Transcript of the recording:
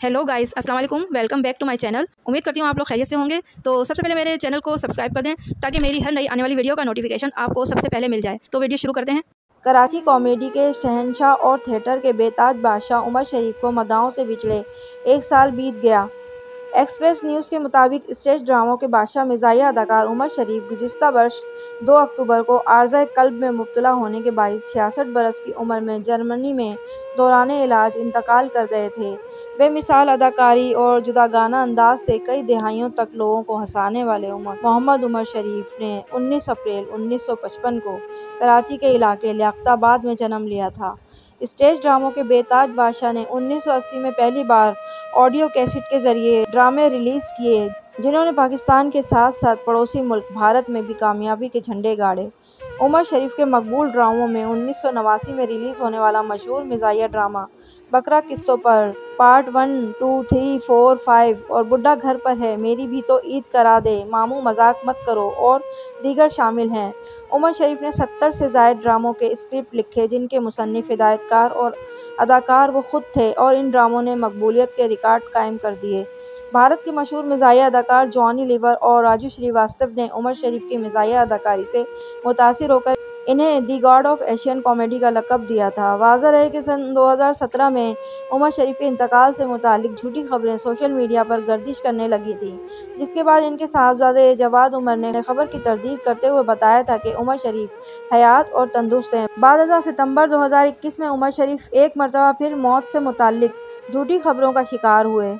Hello guys अस्सलाम वालेकुम welcome back to my channel उम्मीद करती हूँ आप लोग खैरियत से होंगे। तो सबसे पहले मेरे चैनल को सब्सक्राइब कर दें, ताकि मेरी हर नई आने वाली वीडियो का नोटिफिकेशन आपको सबसे पहले मिल जाए। तो वीडियो शुरू करते हैं। कराची कॉमेडी के शहनशाह और थिएटर के बेताज बादशाह उमर शरीफ को मदाओं से बिछड़े एक साल बीत गया। एक्सप्रेस न्यूज़ के मुताबिक स्टेज ड्रामों के बादशाह मिजाइया अदाकार उमर शरीफ गुजशत वर्ष 2 अक्टूबर को आर्जा कल्ब में मुब्तला होने के बाईस छियासठ बरस की उम्र में जर्मनी में दौरान इलाज, इंतकाल कर गए थे। बेमिसाल अदाकारी और जुदागाना अंदाज से कई दहाइयों तक लोगों को हंसाने वाले उमर मोहम्मद उमर शरीफ ने 19 अप्रैल 1955 को कराची के इलाके लियाकताबाद में जन्म लिया था। स्टेज ड्रामों के बेताज बादशाह ने 1980 में पहली बार ऑडियो कैसेट के ज़रिए ड्रामे रिलीज़ किए, जिन्होंने पाकिस्तान के साथ साथ पड़ोसी मुल्क भारत में भी कामयाबी के झंडे गाड़े। उमर शरीफ के मकबूल ड्रामों में उन्नीस सौ नवासी में रिलीज़ होने वाला मशहूर मिजाइया ड्रामा, बकरा किस्तों पर part one, two, three, four, five, और बुढ़ा घर पर है। मेरी भी तो ईद करा दे। मामू मज़ाक मत करो, और दीगर शामिल हैं। उमर शरीफ ने सत्तर से जायद ड्रामों के स्क्रिप्ट लिखे, जिनके मुसनफ़ हिदायतकार और अदाकार वो खुद थे, और इन ड्रामों ने मकबूलियत के रिकॉर्ड कायम कर दिए। भारत के मशहूर मिजाइया अदाकार जॉनी लीवर और राजू श्रीवास्तव ने उमर शरीफ की मिजाइया अदाकारी से मुतासर होकर इन्हें the god of Asian comedy का लकब दिया था। वाजह रहे कि सन 2017 में उमर शरीफ के इंतकाल से मुतालिक झूठी खबरें सोशल मीडिया पर गर्दिश करने लगी थी, जिसके बाद इनके साहबजादे जवाद उमर ने खबर की तरदीद करते हुए बताया था कि उमर शरीफ हयात और तंदुरुस्त हैं। बाद सितंबर 2021 में उमर शरीफ एक मरतबा फिर मौत से मुतल झूठी खबरों का शिकार हुए।